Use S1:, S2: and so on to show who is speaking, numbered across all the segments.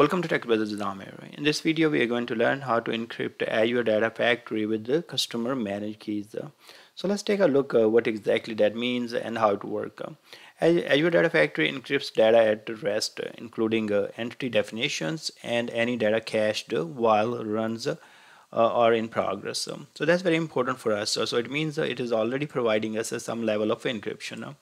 S1: Welcome to Tech Brothers Zamir. In this video, we are going to learn how to encrypt Azure Data Factory with the customer managed keys. So let's take a look uh, what exactly that means and how it works. Azure Data Factory encrypts data at rest, including uh, entity definitions and any data cached while runs uh, are in progress. So that's very important for us. So it means it is already providing us some level of encryption.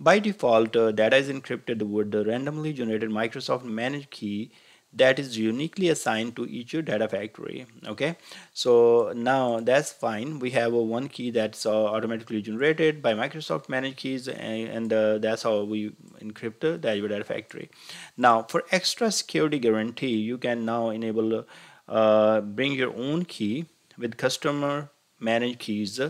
S1: By default, data is encrypted with the randomly generated Microsoft managed key that is uniquely assigned to each data factory okay? So now that's fine. We have a one key that's uh, automatically generated by Microsoft managed keys and, and uh, that's how we encrypt the Azure data factory. Now for extra security guarantee you can now enable uh, bring your own key with customer managed keys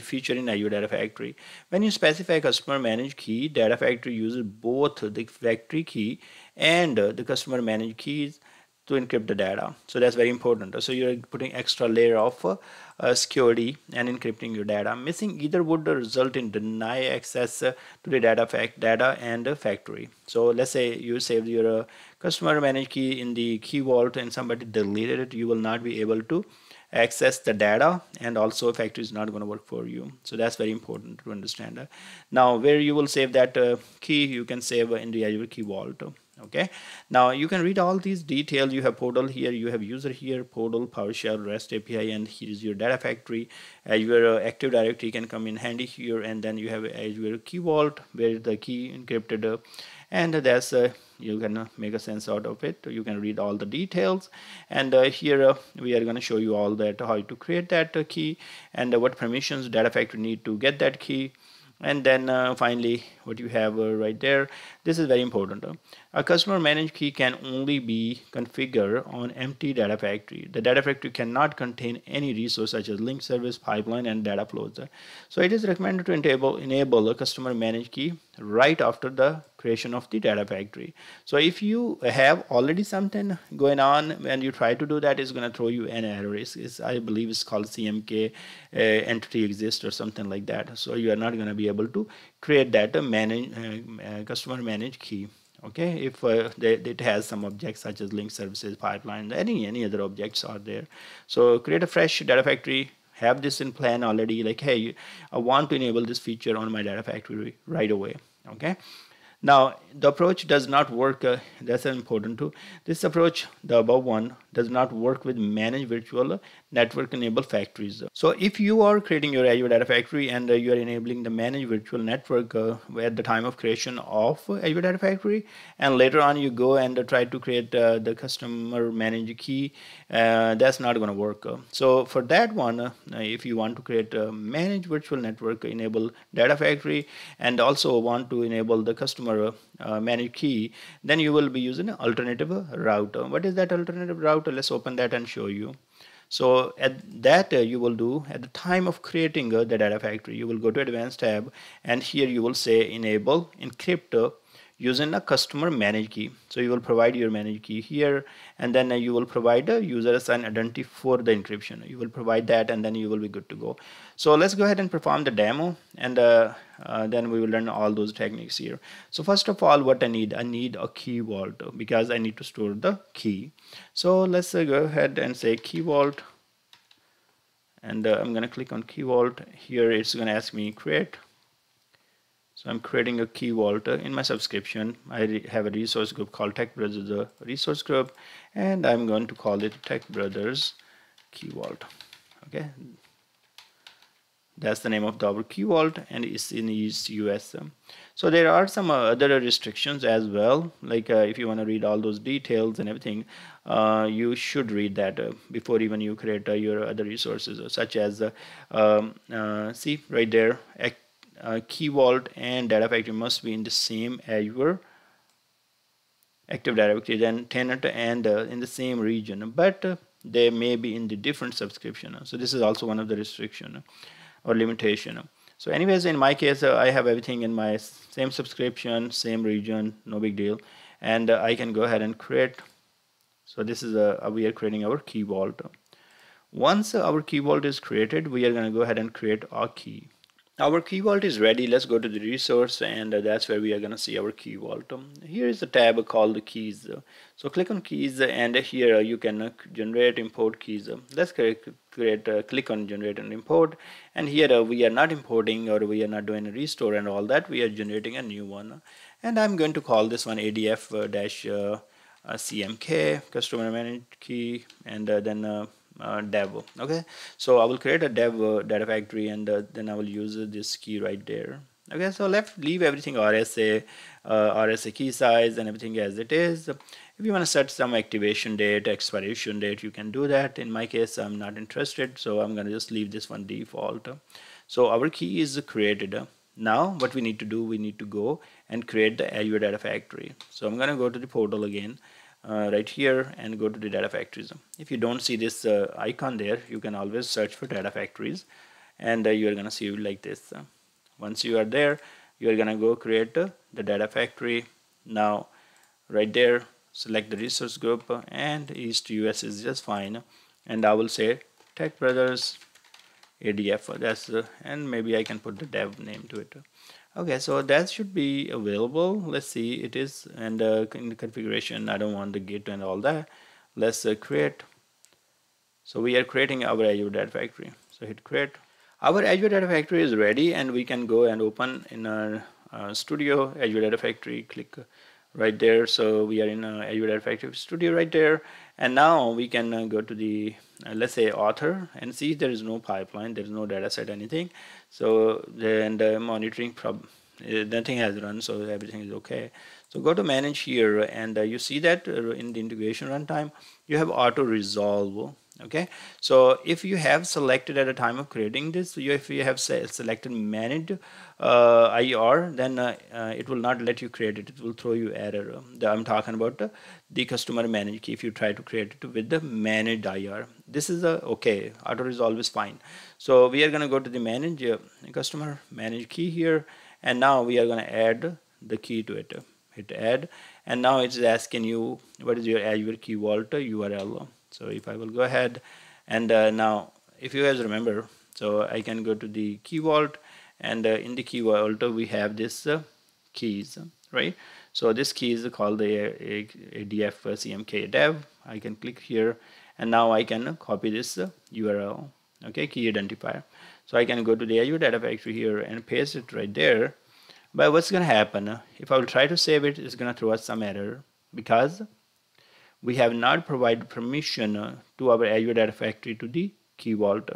S1: feature in Azure Data Factory. When you specify customer managed key, Data Factory uses both the factory key and the customer managed keys to encrypt the data. So that's very important. So you're putting extra layer of uh, security and encrypting your data. Missing either would result in deny access uh, to the data fact data and the factory. So let's say you saved your uh, customer managed key in the key vault and somebody deleted it, you will not be able to access the data and also factory is not going to work for you so that's very important to understand now where you will save that uh, key you can save in the Azure Key Vault okay? Now you can read all these details. You have portal here you have user here portal PowerShell REST API and here is your data factory. Azure uh, Active Directory can come in handy here and then you have Azure Key Vault where the key encrypted uh, and that's uh, you can make a sense out of it. You can read all the details. And uh, here uh, we are going to show you all that how to create that uh, key and what permissions data factory need to get that key. And then uh, finally what you have uh, right there this is very important a customer managed key can only be configured on empty data factory. The data factory cannot contain any resource such as link service pipeline and data flows. So it is recommended to enable enable a customer managed key right after the creation of the data factory. So if you have already something going on and you try to do that it's going to throw you an error. It's, it's, i believe it's called cmk uh, entity exist or something like that. So you are not going to be able to create that uh, manage uh, uh, customer managed key okay if uh, they, it has some objects such as link services pipeline any any other objects are there. So create a fresh data factory have this in plan already like hey i want to enable this feature on my data factory right away okay? Now the approach does not work uh, that's important too. This approach the above one does not work with managed virtual network enabled factories. So if you are creating your azure data factory and uh, you are enabling the managed virtual network uh, at the time of creation of azure data factory and later on you go and uh, try to create uh, the customer managed key uh, that's not going to work. So for that one if you want to create a managed virtual network enable data factory and also want to enable the customer uh, managed key then you will be using an alternative route. What is that alternative route let's open that and show you. So at that uh, you will do at the time of creating uh, the data factory you will go to advanced tab and here you will say enable encrypt using a customer manage key. So you will provide your manage key here and then you will provide a user assigned identity for the encryption. You will provide that and then you will be good to go. So let's go ahead and perform the demo and uh, uh, then we will learn all those techniques here. So first of all what I need I need a key vault because I need to store the key. So let's uh, go ahead and say key vault and uh, I'm gonna click on key vault. Here it's gonna ask me create so I'm creating a key vault in my subscription. I have a resource group called Tech Brothers, the resource group, and I'm going to call it Tech Brothers Key Vault. Okay, that's the name of our key vault, and it's in East US. So there are some other restrictions as well. Like uh, if you want to read all those details and everything, uh, you should read that uh, before even you create uh, your other resources, such as uh, um, uh, see right there uh, key vault and data factory must be in the same Azure Active Directory then tenant and uh, in the same region. But uh, they may be in the different subscription. So this is also one of the restriction or limitation. So anyways in my case uh, I have everything in my same subscription same region no big deal. And uh, I can go ahead and create. So this is a, we are creating our key vault once our key vault is created we are going to go ahead and create our key our key vault is ready. Let's go to the resource and uh, that's where we are going to see our key vault. Um, here is a tab called the keys. So click on keys and here you can uh, generate import keys. Let's create, uh, click on generate and import. And here uh, we are not importing or we are not doing a restore and all that. We are generating a new one. And I'm going to call this one ADF uh, dash uh, CMK customer managed key. And then uh, dev okay? So I will create a dev uh, data factory and uh, then I will use this key right there. Okay? So left leave everything RSA uh, RSA key size and everything as it is. If you want to set some activation date expiration date you can do that. In my case I'm not interested so I'm gonna just leave this one default. So our key is created. Now what we need to do we need to go and create the Azure data factory. So I'm gonna go to the portal again uh, right here and go to the data factories. If you don't see this uh, icon there you can always search for data factories and uh, you're gonna see it like this. Once you are there you're gonna go create the data factory. Now right there select the resource group and East US is just fine. And I will say Tech Brothers ADF that's uh, and maybe I can put the dev name to it okay so that should be available. Let's see it is and in the configuration. I don't want the git and all that. Let's uh, create. So we are creating our Azure Data Factory. So hit create. Our Azure Data Factory is ready and we can go and open in our uh, studio Azure Data Factory. Click right there. So we are in uh, Azure Factory studio right there. And now we can uh, go to the uh, let's say author and see there is no pipeline there is no data set anything. So then the monitoring prob uh, nothing has run so everything is okay. So go to manage here and uh, you see that uh, in the integration runtime you have auto resolve okay? So if you have selected at a time of creating this if you have selected manage uh, IR then uh, uh, it will not let you create it. It will throw you error. I'm talking about the customer manage key if you try to create it with the managed IR this is a okay auto is fine. So we are going to go to the manage uh, customer manage key here and now we are going to add the key to it. Hit add and now it's asking you what is your Azure Key Vault URL so if I will go ahead and uh, now if you guys remember so I can go to the key vault and uh, in the key vault we have this uh, keys right? So this key is called the ADF CMK dev. I can click here and now I can copy this URL okay key identifier. So I can go to the Azure Data Factory here and paste it right there. But what's gonna happen if I will try to save it it's gonna throw us some error because we have not provided permission uh, to our Azure Data Factory to the key vault.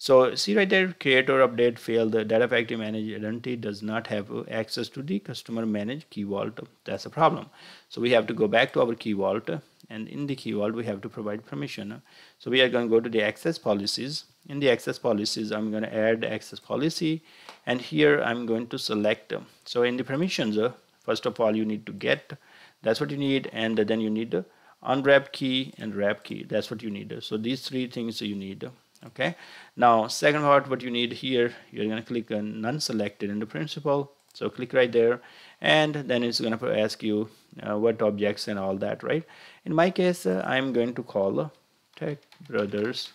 S1: So see right there, creator update failed. The Data Factory Managed Identity does not have uh, access to the customer managed key vault. That's a problem. So we have to go back to our key vault and in the key vault we have to provide permission. So we are going to go to the access policies. In the access policies, I'm going to add access policy and here I'm going to select. Uh, so in the permissions, uh, first of all, you need to get, that's what you need and then you need unwrap key and wrap key. That's what you need. So these three things you need okay? Now second part what you need here you're going to click on none selected in the principal. So click right there. And then it's going to ask you uh, what objects and all that right? In my case uh, I'm going to call tech brothers.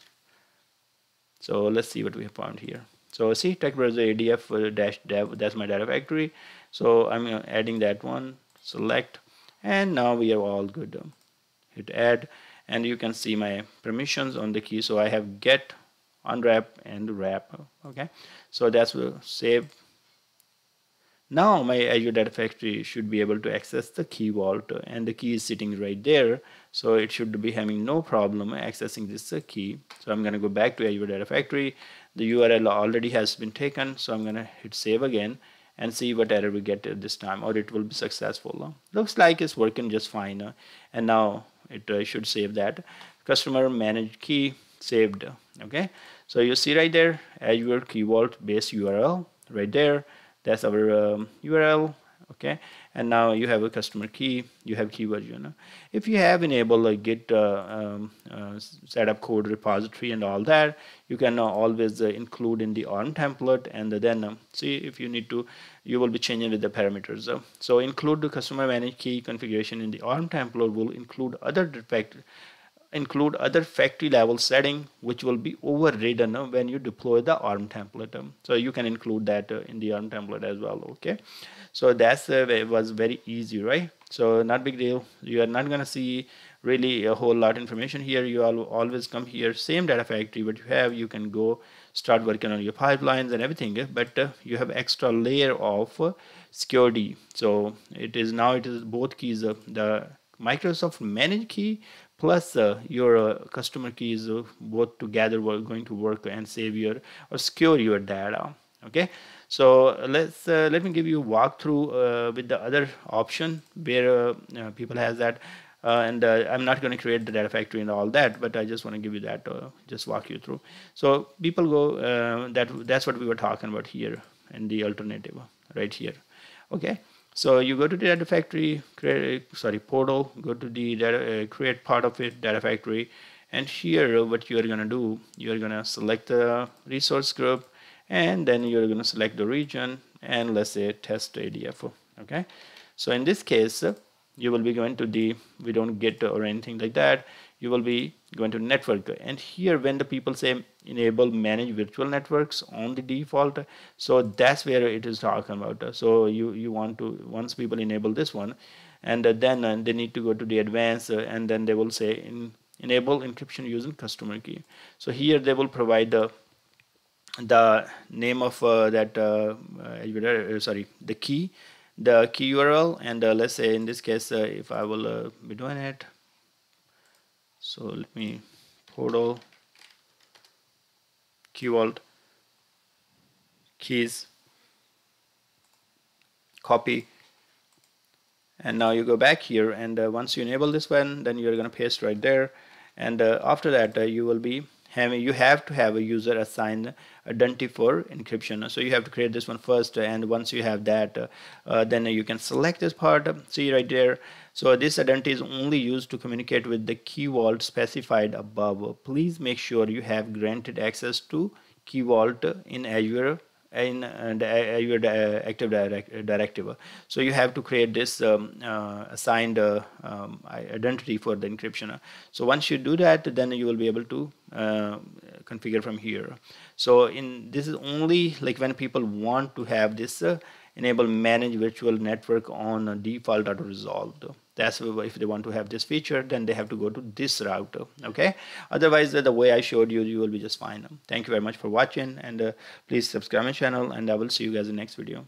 S1: So let's see what we have found here. So see tech brothers adf uh, dash dev that's my data factory. So I'm uh, adding that one select. And now we are all good hit add and you can see my permissions on the key. So I have get unwrap and wrap okay? So that's will save. Now my Azure Data Factory should be able to access the key vault and the key is sitting right there. So it should be having no problem accessing this uh, key. So I'm gonna go back to Azure Data Factory. The URL already has been taken so I'm gonna hit save again and see what error we get this time or it will be successful. Looks like it's working just fine uh, and now it uh, should save that. Customer managed key saved okay? So you see right there Azure Key Vault base URL right there that's our um, URL okay and now you have a customer key you have key version if you have enabled a git uh, um, uh, setup code repository and all that you can uh, always uh, include in the ARM template and then um, see if you need to you will be changing with the parameters so include the customer managed key configuration in the ARM template will include other defect include other factory level setting which will be overridden when you deploy the ARM template. So you can include that in the ARM template as well. Okay, so that's uh, was very easy, right? So not big deal. You are not gonna see really a whole lot information here. You all always come here, same data factory, but you have you can go start working on your pipelines and everything. But uh, you have extra layer of uh, security. So it is now it is both keys. Uh, the Microsoft managed key plus uh, your uh, customer keys uh, both together were going to work and save your or secure your data okay? So let's uh, let me give you a walkthrough uh, with the other option where uh, people has that and I'm not going to create the data factory and all that but I just want to give you that just walk you through. So people go that that's what we were talking about here in the alternative right here okay so you go to the data factory, create sorry portal, go to the data, uh, create part of it, data factory, and here what you are gonna do, you are gonna select the resource group, and then you're gonna select the region, and let's say test ADF. Okay, so in this case, you will be going to the we don't get or anything like that you will be going to network. And here when the people say enable manage virtual networks on the default so that's where it is talking about. So you you want to once people enable this one and then uh, they need to go to the advanced uh, and then they will say in, enable encryption using customer key. So here they will provide the the name of uh, that uh, uh, sorry the key the key URL and let's say in this case if I will be doing it so let me portal key vault keys copy and now you go back here and uh, once you enable this one then you're going to paste right there and uh, after that uh, you will be having you have to have a user assigned identity for encryption so you have to create this one first and once you have that uh, uh, then you can select this part see right there so this identity is only used to communicate with the key vault specified above. Please make sure you have granted access to key vault in Azure in uh, Azure Active Directive. So you have to create this um, uh, assigned uh, um, identity for the encryption. So once you do that, then you will be able to uh, configure from here. So in this is only like when people want to have this uh, enable manage virtual network on default auto resolved that's if they want to have this feature then they have to go to this route okay? Otherwise the way I showed you you will be just fine. Thank you very much for watching and uh, please subscribe my channel and I will see you guys in the next video